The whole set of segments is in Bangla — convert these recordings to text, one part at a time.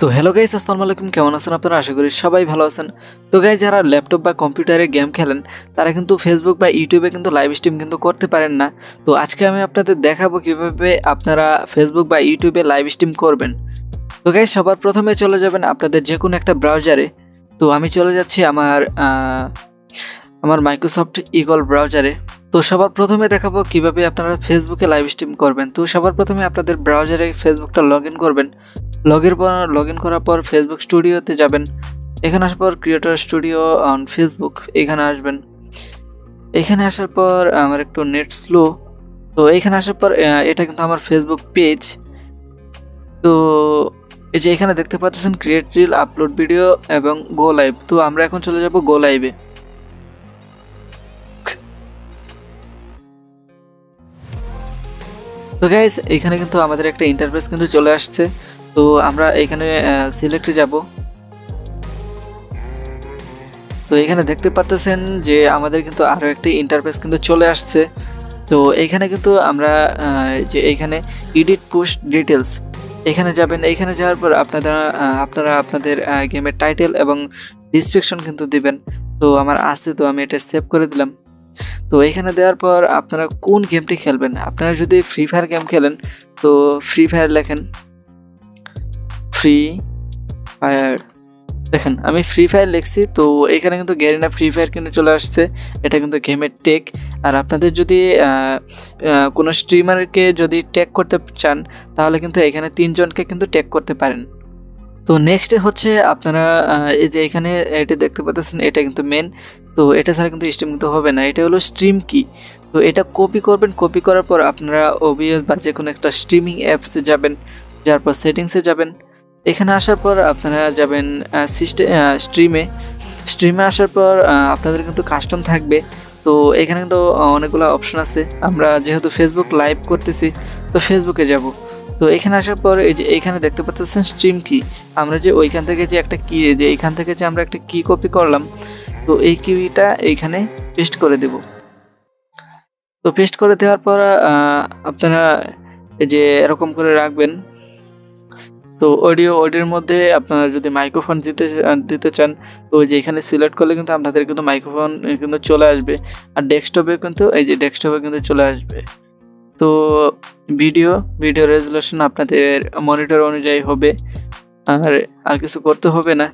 তো হ্যালো গাইস আসসালামু আলাইকুম। কেমন আছেন আপনারা? আশা করি সবাই ভালো আছেন। তো গাইস যারা ল্যাপটপ বা কম্পিউটারে গেম খেলেন, তারা কিন্তু ফেসবুক বা ইউটিউবে কিন্তু লাইভ স্ট্রিম কিন্তু করতে পারেন না। তো আজকে আমি আপনাদের দেখাবো কীভাবে আপনারা ফেসবুক বা ইউটিউবে লাইভ স্ট্রিম করবেন। তো গাইস সবার প্রথমে চলে যাবেন আপনাদের যে কোনো একটা ব্রাউজারে তো আমি চলে যাচ্ছি আমার আমার মাইক্রোসফট ইগল ব্রাউজারে তো সবার প্রথমে দেখাবো কীভাবে আপনারা ফেসবুকে লাইভ স্ট্রিম করবেন। তো সবার প্রথমে আপনাদের ব্রাউজারে ফেসবুকটা লগ ইন করবেন। লগের পর লগ ইন করার পর ফেসবুক স্টুডিওতে যাবেন। এখানে আসার পর ক্রিয়েটর স্টুডিও অন ফেসবুক এখানে আসবেন। এখানে আসার পর আমার একটু নেট স্লো তো এখানে আসার পর এটা কিন্তু আমার ফেসবুক পেজ তো এই যে এখানে দেখতে পাচ্ছেন ক্রিয়েট রিল আপলোড ভিডিও এবং গো লাইভ তো আমরা এখন চলে যাব গো লাইভে তো গাইজ এখানে কিন্তু আমাদের একটা ইন্টারফেস কিন্তু চলে আসছে। তো আমরা এখানে সিলেক্টে যাব। তো এখানে দেখতে পাচ্ছেন যে আমাদের কিন্তু আরও একটি ইন্টারফেস কিন্তু চলে আসছে। তো এখানে কিন্তু আমরা যে এখানে এডিট পুশ ডিটেলস এখানে যাবেন। এখানে যাওয়ার পর আপনারা আপনারা আপনাদের গেমের টাইটেল এবং ডিসক্রিপশন কিন্তু দিবেন। তো আমার আছে, তো আমি এটা সেভ করে দিলাম। তো এখানে দেওয়ার পর আপনারা কোন গেমটি খেলবেন? আপনারা যদি ফ্রি ফায়ার গেম খেলেন, তো ফ্রি ফায়ার লেখেন। ফ্রি ফায়ার দেখেন, আমি ফ্রি ফায়ার লিখছি, তো এখানে কিন্তু গ্যারিনা ফ্রি ফায়ার কিন্তু চলে আসছে। এটা কিন্তু গেমের টেক আর আপনাদের যদি কোনো স্ট্রিমারকে যদি ট্যাগ করতে চান, তাহলে কিন্তু এখানে তিনজনকে কিন্তু ট্যাগ করতে পারেন। তো নেক্সট হচ্ছে আপনারা এই যে এখানে এটা দেখতে পাচ্ছেন, এটা কিন্তু মেন তো এটা ছাড়া কিন্তু স্ট্রিম কিন্তু হবে না। এটা হলো স্ট্রিম কি তো এটা কপি করবেন কপি করার পর আপনারা ওবিএস বা যে কোনো একটা স্ট্রিমিং অ্যাপসে যাবেন, যার পর সেটিংসে যাবেন। এখানে আসার পর আপনারা যাবেন সিস্টেম স্ট্রিমে স্ট্রিমে আসার পর আপনাদের কিন্তু কাস্টম থাকবে। তো এখানে কিন্তু অনেকগুলো অপশন আছে। আমরা যেহেতু ফেসবুক লাইভ করতেছি, তো ফেসবুকে যাব। তো এখানে আসার পর এই যে এখানে দেখতে পাচ্ছেন স্ট্রিম কি আমরা যে ওইখান থেকে যে একটা কি যে এইখান থেকে যে আমরা একটা কি কপি করলাম, তো এই কিউইটা এইখানে পেস্ট করে দেব। তো পেস্ট করে দেওয়ার পর আপনারা এই যে এরকম করে রাখবেন। তো অডিও অডিওর মধ্যে আপনারা যদি মাইক্রোফোন দিতে দিতে চান, তো যে এখানে সিলেক্ট করলে কিন্তু আপনাদের কিন্তু মাইক্রোফোন কিন্তু চলে আসবে। আর ডেস্কটপে কিন্তু, এই যে ডেস্কটপে কিন্তু চলে আসবে। তো ভিডিও ভিডিও রেজুলেশন আপনাদের মনিটর অনুযায়ী হবে। আর আর কিছু করতে হবে না।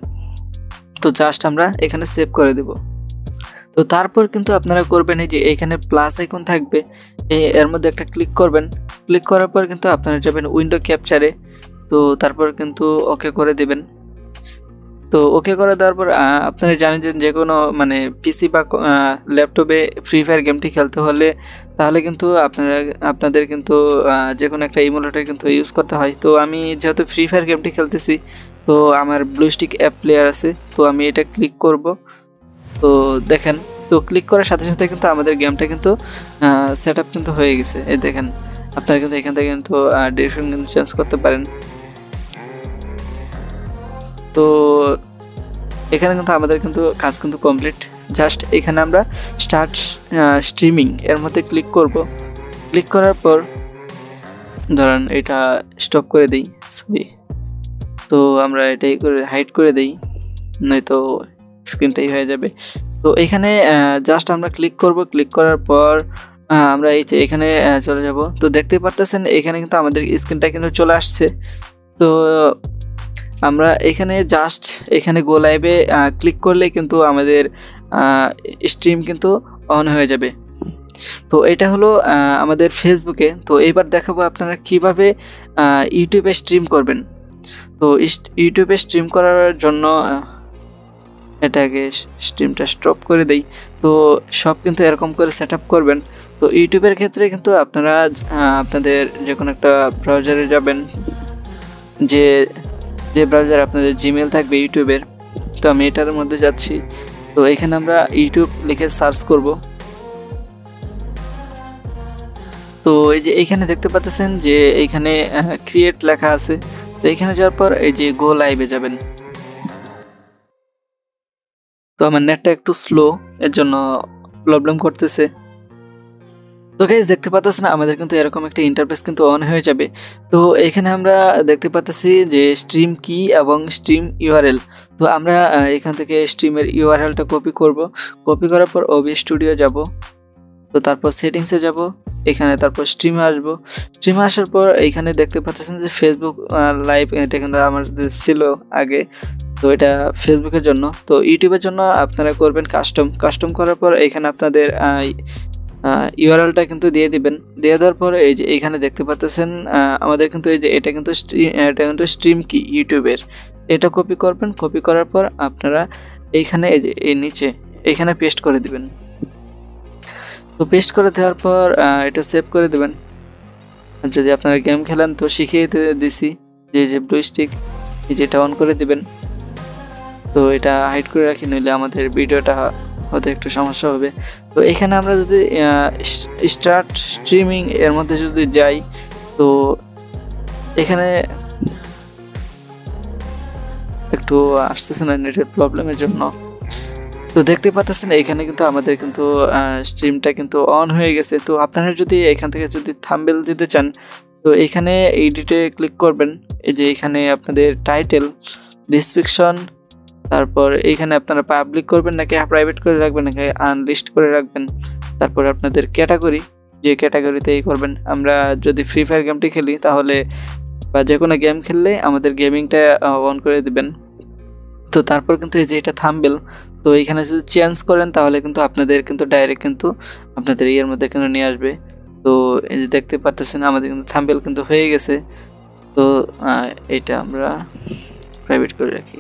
তো জাস্ট আমরা এখানে সেভ করে দেব। তো তারপর কিন্তু আপনারা করবেন এই যে এখানে প্লাস আইকন থাকবে। এর মধ্যে একটা ক্লিক করবেন। ক্লিক করার পর কিন্তু আপনারা যাবেন উইন্ডো ক্যাপচারে তো তারপর কিন্তু ওকে করে দেবেন। তো ওকে করে দেওয়ার পর আপনারা জানেন যে কোনো মানে পিসি বা ল্যাপটপে ফ্রি ফায়ার গেমটি খেলতে হলে তাহলে কিন্তু আপনারা, আপনাদের কিন্তু যে কোনো একটা ইমুলেটার কিন্তু ইউজ করতে হয়। তো আমি যেহেতু ফ্রি ফায়ার গেমটি খেলতেছি, তো আমার ব্লু স্টিক অ্যাপ প্লেয়ার আছে, তো আমি এটা ক্লিক করব। তো দেখেন, তো ক্লিক করার সাথে সাথে কিন্তু আমাদের গেমটা কিন্তু সেট কিন্তু হয়ে গেছে। এই দেখেন, আপনারা কিন্তু এখান থেকে কিন্তু ডিরেকশন কিন্তু চেঞ্জ করতে পারেন। তো এখানে কিন্তু আমাদের কিন্তু কাজ কিন্তু কমপ্লিট জাস্ট এখানে আমরা স্টার্ট স্ট্রিমিং এর মধ্যে ক্লিক করব। ক্লিক করার পর ধরেন এটা স্টপ করে দিই সরি তো আমরা এটাই করে হাইড করে দিই, নয়তো স্ক্রিনটাই হয়ে যাবে। তো এখানে জাস্ট আমরা ক্লিক করব। ক্লিক করার পর আমরা এই যে এখানে চলে যাব। তো দেখতে পারতেছেন, এখানে কিন্তু আমাদের স্ক্রিনটা কিন্তু চলে আসছে। তো আমরা এখানে জাস্ট এখানে গো লাইভে ক্লিক করলে কিন্তু আমাদের স্ট্রিম কিন্তু অন হয়ে যাবে। তো এটা হলো আমাদের ফেসবুকে তো এবার দেখাবো আপনারা কীভাবে ইউটিউবে স্ট্রিম করবেন। তো ইউটিউবে স্ট্রিম করার জন্য এটাকে স্ট্রিমটা স্টপ করে দেই। তো সব কিন্তু এরকম করে সেট করবেন। তো ইউটিউবের ক্ষেত্রে কিন্তু আপনারা আপনাদের যে কোনো একটা ব্রাউজারে যাবেন। যে যে ব্রাউজার আপনাদের জিমেল থাকবে, ইউটিউবের, তো আমি এটার মধ্যে যাচ্ছি। তো এখানে আমরা ইউটিউব লিখে সার্চ করব। তো এই যে এখানে দেখতে পাচ্ছেন যে এইখানে ক্রিয়েট লেখা আছে। তো এখানে যাওয়ার পর এই যে গো লাইভে যাবেন। তো আমার নেটটা একটু স্লো এর জন্য প্রবলেম করতেছে। তো গাইজ দেখতে পাচ্ছেন আমাদের কিন্তু এরকম একটা ইন্টারফেস কিন্তু অন হয়ে যাবে। তো এখানে আমরা দেখতে পাচ্ছি যে স্ট্রিম কি এবং স্ট্রিম ইউআরএল তো আমরা এখান থেকে স্ট্রিমের ইউআরএলটা কপি করব। কপি করার পর ওবি স্টুডিও যাব। তো তারপর সেটিংসে যাব। এখানে তারপর স্ট্রিমে আসব। স্ট্রিমে আসার পর এইখানে দেখতে পাচ্ছেন যে ফেসবুক লাইভ এটা কিন্তু আমাদের ছিল আগে। তো এটা ফেসবুকের জন্য। তো ইউটিউবের জন্য আপনারা করবেন কাস্টম কাস্টম করার পর এখানে আপনাদের ইউআরএলটা কিন্তু দিয়ে দিবেন। দিয়ে দেওয়ার পর এই যে এখানে দেখতে পাচ্ছেন আমাদের কিন্তু এই যে এটা কিন্তু এটা কিন্তু স্ট্রিম কি, ইউটিউবের। এটা কপি করবেন কপি করার পর আপনারা এইখানে এই যে এই নিচে, এখানে পেস্ট করে দিবেন। তো পেস্ট করে দেওয়ার পর এটা সেভ করে দেবেন। যদি আপনারা গেম খেলেন, তো শিখিয়ে দিছি যে যে ব্লু স্টিক এই যেটা অন করে দিবেন। তো এটা হাইড করে রাখি, নইলে আমাদের ভিডিওটা হতে একটু সমস্যা হবে। তো এখানে আমরা যদি স্টার্ট স্ট্রিমিং এর মধ্যে যদি যাই, তো এখানে একটু আসতেছে না নেটের প্রবলেমের জন্য। তো দেখতে পাচ্ছেন, এখানে কিন্তু আমাদের কিন্তু স্ট্রিমটা কিন্তু অন হয়ে গেছে। তো আপনারা যদি এখান থেকে যদি থাম্বেল দিতে চান, তো এখানে এডিটে ক্লিক করবেন। এই যে এখানে আপনাদের টাইটেল ডিসক্রিপশন তারপর এইখানে আপনারা পাবলিক করবেন নাকি প্রাইভেট করে রাখবেন নাকি আনলিস্ট করে রাখবেন? তারপর আপনাদের ক্যাটাগরি যে ক্যাটাগরিতে ক্যাটাগরিতেই করবেন। আমরা যদি ফ্রি ফায়ার গেমটি খেলি, তাহলে বা যে কোনো গেম খেললে আমাদের গেমিংটা অন করে দিবেন। তো তারপর কিন্তু এই যে এটা থাম্বেল তো এইখানে যদি চেঞ্জ করেন, তাহলে কিন্তু আপনাদের কিন্তু ডাইরেক্ট কিন্তু আপনাদের ইয়ের মধ্যে কিন্তু নিয়ে আসবে। তো এই যে দেখতে পাচ্ছেন আমাদের কিন্তু থাম্বেল কিন্তু হয়ে গেছে। তো এটা আমরা প্রাইভেট করে রাখি।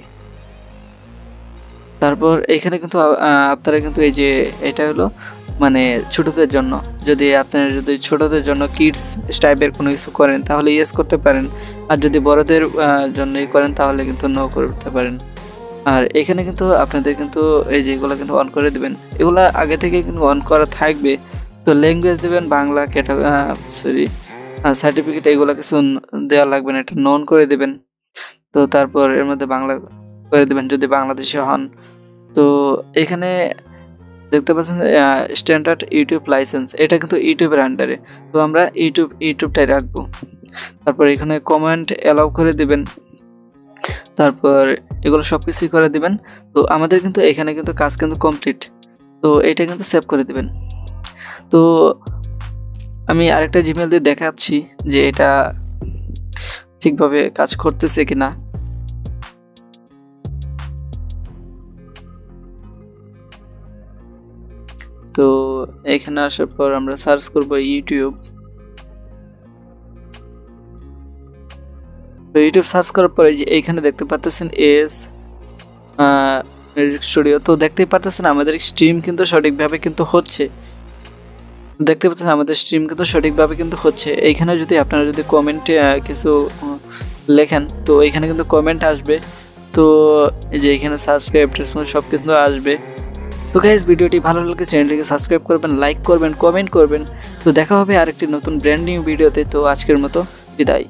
তারপর এখানে কিন্তু আপনারা কিন্তু এই যে এটা হলো মানে ছোটদের জন্য। যদি আপনারা যদি ছোটদের জন্য কিডস টাইপের কোনো কিছু করেন তাহলে ইয়েস করতে পারেন। আর যদি বড়দের আহ, জন্যই করেন তাহলে কিন্তু নো করতে পারেন। আর এখানে কিন্তু আপনাদের কিন্তু এই যে এগুলো কিন্তু অন করে দিবেন। এগুলো আগে থেকে কিন্তু অন করা থাকবে। তো ল্যাঙ্গুয়েজ দেবেন বাংলা ক্যাটা সরি সার্টিফিকেট এগুলো কিছু দেওয়া লাগবে না এটা নন করে দেবেন। তো তারপর এর মধ্যে বাংলা করে দেবেন যদি বাংলাদেশে হন। তো এখানে দেখতে পাচ্ছেন স্ট্যান্ডার্ড ইউটিউব লাইসেন্স এটা কিন্তু ইউটিউবের আন্ডারে তো আমরা ইউটিউব ইউটিউবটাই রাখব। তারপর এখানে কমেন্ট অ্যালাউ করে দিবেন। তারপর এগুলো সব কিছুই করে দিবেন। তো আমাদের কিন্তু এখানে কিন্তু কাজ কিন্তু কমপ্লিট তো এটা কিন্তু সেভ করে দিবেন। তো আমি আরেকটা জিমেল দিয়ে দেখাচ্ছি যে এটা ঠিকভাবে কাজ করতেছে কিনা। তো এখানে আসার পর আমরা সার্চ করব ইউটিউব। তো ইউটিউব সার্চ করার পরে যে এইখানে দেখতে পাচ্ছেন এস মিউজিক স্টুডিও তো দেখতেই পাচ্ছেন আমাদের স্ট্রিম কিন্তু সঠিকভাবে কিন্তু হচ্ছে। দেখতে পাচ্ছেন আমাদের স্ট্রিম কিন্তু সঠিকভাবে কিন্তু হচ্ছে। এইখানে যদি আপনারা যদি কমেন্টে কিছু লেখেন, তো এইখানে কিন্তু কমেন্ট আসবে। তো এই যে এখানে সাবস্ক্রাইব সব কিছু আসবে। তো গাইজ ভিডিওটি ভালো লাগলে চ্যানেলটিকে সাবস্ক্রাইব করবেন লাইক করবেন কমেন্ট করবেন। তো দেখা হবে আরেকটি নতুন ব্র্যান্ড নিউ ভিডিওতে তো আজকের মতো বিদায়।